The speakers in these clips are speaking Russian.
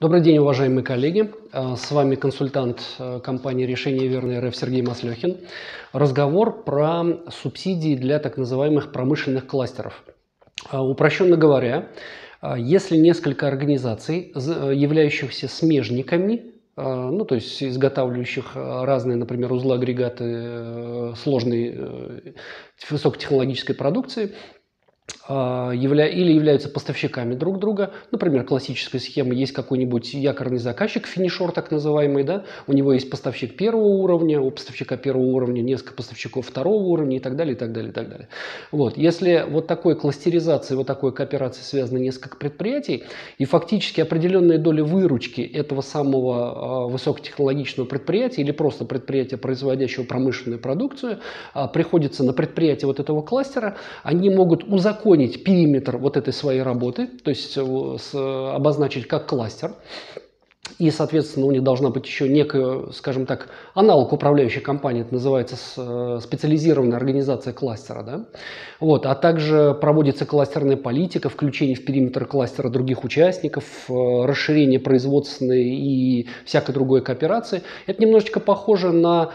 Добрый день, уважаемые коллеги. А, с вами консультант а, компании «Решение верное РФ» Сергей Маслехин. Разговор про субсидии для так называемых промышленных кластеров. А, упрощенно говоря, если несколько организаций, являющихся смежниками, ну, то есть изготавливающих разные, например, узлы-агрегаты э, сложной э, высокотехнологической продукции, явля... или являются поставщиками друг друга. Например, классическая схема, есть какой-нибудь якорный заказчик, финишор так называемый, да, у него есть поставщик первого уровня, у поставщика первого уровня несколько поставщиков второго уровня и так далее, и так далее, и так далее. Вот. Если вот такой кластеризации, вот такой кооперации связаны несколько предприятий, и фактически определенная доля выручки этого самого э, высокотехнологичного предприятия или просто предприятия, производящего промышленную продукцию, э, приходится на предприятие вот этого кластера, они могут узаконить узаконить периметр вот этой своей работы, то есть э, обозначить как кластер. И, соответственно, у них должна быть еще некая, скажем так, аналог управляющей компании, это называется э, специализированная организация кластера. Да? Вот, а также проводится кластерная политика, включение в периметр кластера других участников, э, расширение производственной и всякой другой кооперации. Это немножечко похоже на,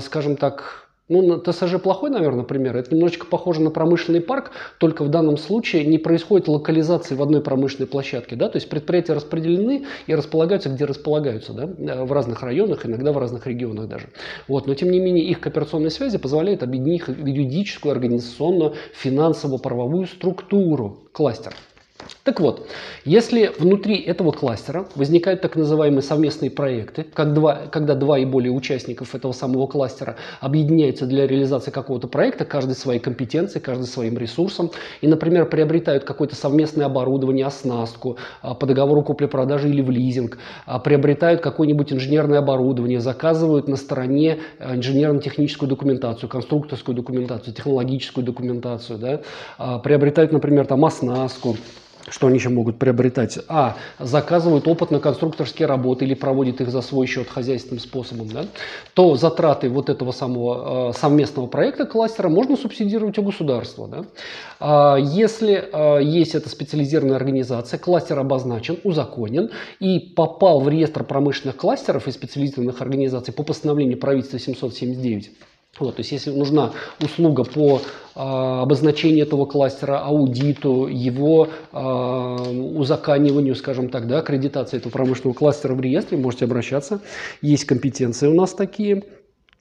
скажем так, ну, ТСЖ плохой, наверное, пример. Это немножечко похоже на промышленный парк, только в данном случае не происходит локализации в одной промышленной площадке. Да? То есть предприятия распределены и располагаются, где располагаются, да? в разных районах, иногда в разных регионах даже. Вот. Но тем не менее их кооперационные связи позволяют объединить их юридическую, организационную, финансово-правовую структуру, кластер. Так вот, если внутри этого кластера возникают так называемые совместные проекты, как два, когда два и более участников этого самого кластера объединяются для реализации какого-то проекта, каждый своей компетенцией, каждый своим ресурсом, и, например, приобретают какое-то совместное оборудование, оснастку а, по договору купли-продажи или в лизинг, а, приобретают какое-нибудь инженерное оборудование, заказывают на стороне а, инженерно-техническую документацию, конструкторскую документацию, технологическую документацию, да, приобретают, например, там оснастку, что они еще могут приобретать? А. Заказывают опытно-конструкторские работы или проводят их за свой счет хозяйственным способом. Да? То затраты вот этого самого э, совместного проекта кластера можно субсидировать у государства. Да? А если э, есть эта специализированная организация, кластер обозначен, узаконен и попал в реестр промышленных кластеров и специализированных организаций по постановлению правительства 779, вот, то есть если нужна услуга по э, обозначению этого кластера, аудиту, его э, узаканиванию, скажем так, да, аккредитации этого промышленного кластера в реестре, можете обращаться. Есть компетенции у нас такие.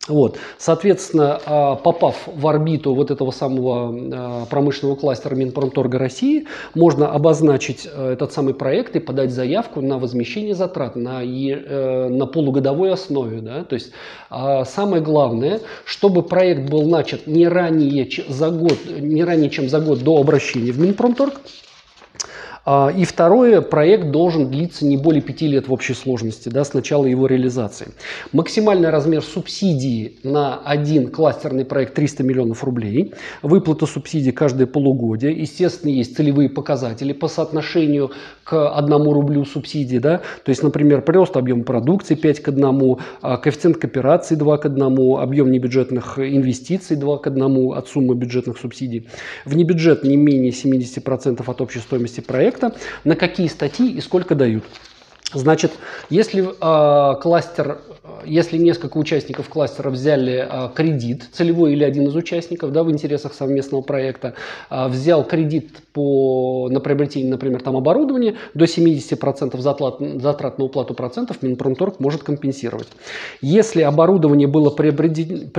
Вот. Соответственно, а, попав в орбиту вот этого самого а, промышленного кластера Минпромторга России, можно обозначить э, этот самый проект и подать заявку на возмещение затрат на, э, на полугодовой основе. Да? То есть а, самое главное, чтобы проект был начат не ранее, за год, не ранее чем за год до обращения в Минпромторг, а, и второе, проект должен длиться не более пяти лет в общей сложности, да, с начала его реализации. Максимальный размер субсидии на один кластерный проект 300 миллионов рублей. Выплата субсидий каждое полугодие. Естественно, есть целевые показатели по соотношению к одному рублю субсидий. Да? То есть, например, прирост объема продукции 5 к 1, а, коэффициент кооперации 2 к 1, объем небюджетных инвестиций 2 к 1 от суммы бюджетных субсидий. Внебюджет не менее 70% от общей стоимости проекта проекта, на какие статьи и сколько дают. Значит, если э, кластер, если несколько участников кластера взяли э, кредит, целевой или один из участников, да, в интересах совместного проекта, э, взял кредит по, на приобретение, например, там оборудования, до 70% затрат, затрат на уплату процентов Минпромторг может компенсировать. Если оборудование было приобретено,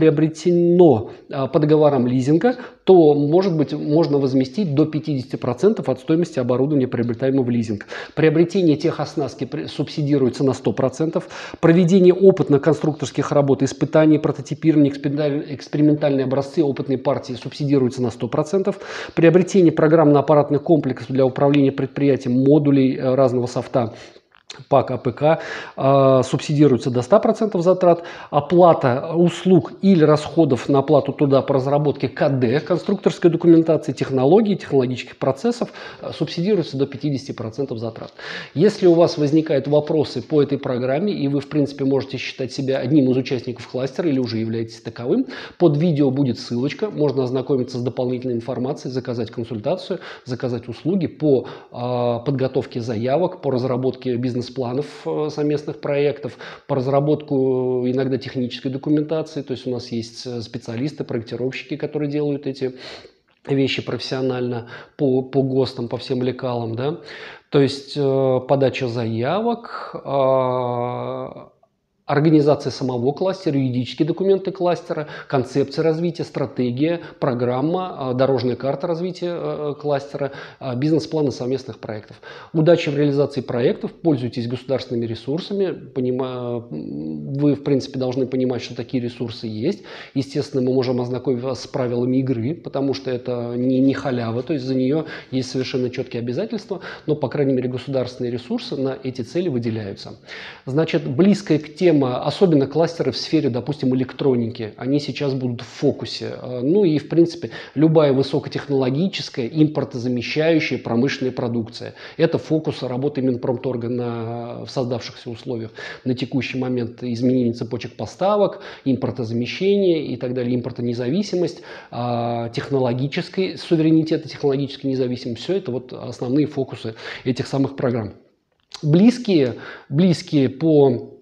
э, по договорам лизинга, то, может быть, можно возместить до 50% от стоимости оборудования, приобретаемого в лизинг. Приобретение техоснастки субсидируется на 100%. Проведение опытно-конструкторских работ, испытаний, прототипирование, экспериментальные образцы опытной партии субсидируется на 100%. Приобретение программно-аппаратных комплексов для управления предприятием, модулей э, разного софта ПАК, АПК э, субсидируется до 100% затрат. Оплата услуг или расходов на оплату труда по разработке КД, конструкторской документации, технологий, технологических процессов э, субсидируется до 50% затрат. Если у вас возникают вопросы по этой программе, и вы, в принципе, можете считать себя одним из участников кластера или уже являетесь таковым, под видео будет ссылочка, можно ознакомиться с дополнительной информацией, заказать консультацию, заказать услуги по э, подготовке заявок, по разработке бизнес бизнес-планов э, совместных проектов, по разработку иногда технической документации. То есть у нас есть э, специалисты, проектировщики, которые делают эти вещи профессионально по, по ГОСТам, по всем лекалам, да. То есть э, подача заявок, э, Организация самого кластера, юридические документы кластера, концепция развития, стратегия, программа, а, дорожная карта развития э, э, кластера, бизнес-планы совместных проектов. Удачи в реализации проектов, пользуйтесь государственными ресурсами. Вы, в принципе, должны понимать, что такие ресурсы есть. Естественно, мы можем ознакомить вас с правилами игры, потому что это не, не халява, то есть за нее есть совершенно четкие обязательства, но, по крайней мере, государственные ресурсы на эти цели выделяются. Значит, близкая к теме тема, особенно кластеры в сфере, допустим, электроники, они сейчас будут в фокусе. Э, ну и, в принципе, любая высокотехнологическая, импортозамещающая промышленная продукция. Это фокус работы Минпромторга на, в создавшихся условиях на текущий момент изменения цепочек поставок, импортозамещение и так далее, импортонезависимость, а, технологический суверенитет и технологическая независимость. Все это вот основные фокусы этих самых программ. Близкие, близкие по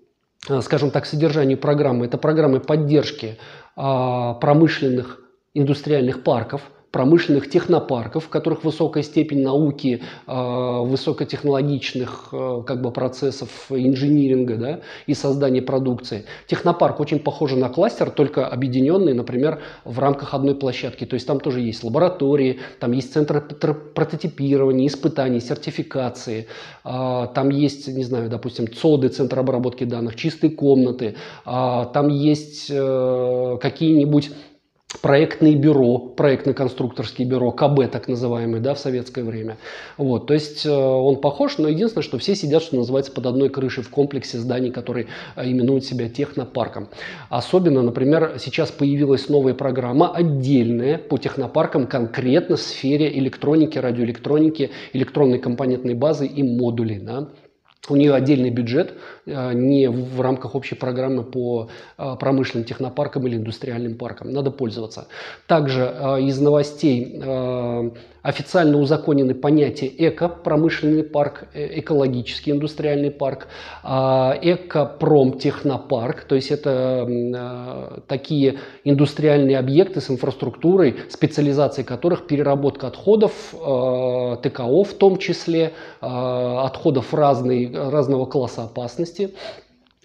скажем так, содержанию программы, это программы поддержки а, промышленных индустриальных парков – промышленных технопарков, в которых высокая степень науки, э, высокотехнологичных э, как бы, процессов инжиниринга да, и создания продукции. Технопарк очень похож на кластер, только объединенный, например, в рамках одной площадки. То есть там тоже есть лаборатории, там есть центры прототипирования, испытаний, сертификации, э, там есть, не знаю, допустим, ЦОДы, центр обработки данных, чистые комнаты, э, там есть э, какие-нибудь проектное бюро, проектно-конструкторское бюро, КБ так называемый, да, в советское время. Вот, то есть э, он похож, но единственное, что все сидят, что называется, под одной крышей в комплексе зданий, который э, именует себя технопарком. Особенно, например, сейчас появилась новая программа отдельная по технопаркам конкретно в сфере электроники, радиоэлектроники, электронной компонентной базы и модулей. Да. У нее отдельный бюджет, э, не в рамках общей программы по э, промышленным технопаркам или индустриальным паркам. Надо пользоваться. Также э, из новостей официально узаконены понятия эко-промышленный парк, экологический индустриальный парк, эко-промтехнопарк, то есть это такие индустриальные объекты с инфраструктурой, специализацией которых переработка отходов, ТКО в том числе, отходов разной разного класса опасности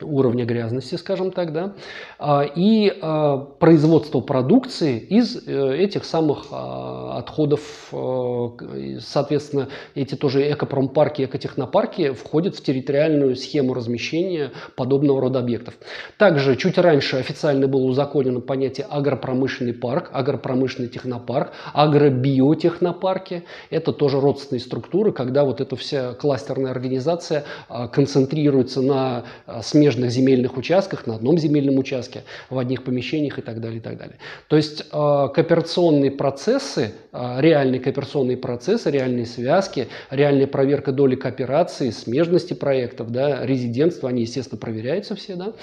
уровня грязности, скажем так, да, а, и а, производство продукции из э, этих самых а, отходов, э, соответственно, эти тоже экопромпарки, экотехнопарки входят в территориальную схему размещения подобного рода объектов. Также чуть раньше официально было узаконено понятие агропромышленный парк, агропромышленный технопарк, агробиотехнопарки. Это тоже родственные структуры, когда вот эта вся кластерная организация концентрируется на смежных смежных земельных участках, на одном земельном участке, в одних помещениях и так далее. И так далее. То есть э, кооперационные процессы, э, реальные кооперационные процессы, реальные связки, реальная проверка доли кооперации, смежности проектов, да, резидентства, они, естественно, проверяются все, да,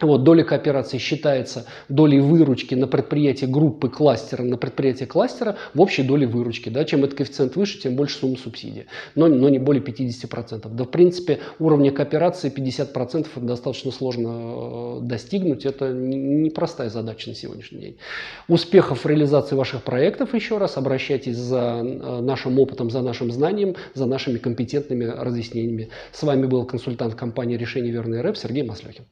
вот, доля кооперации считается долей выручки на предприятие группы кластера, на предприятие кластера в общей доле выручки. Да? Чем этот коэффициент выше, тем больше сумма субсидии. Но, но не более 50%. Да, в принципе, уровня кооперации 50% достаточно сложно э, достигнуть. Это непростая задача на сегодняшний день. Успехов в реализации ваших проектов еще раз. Обращайтесь за э, нашим опытом, за нашим знанием, за нашими компетентными разъяснениями. С вами был консультант компании «Решение Верный РФ» Сергей Маслехин.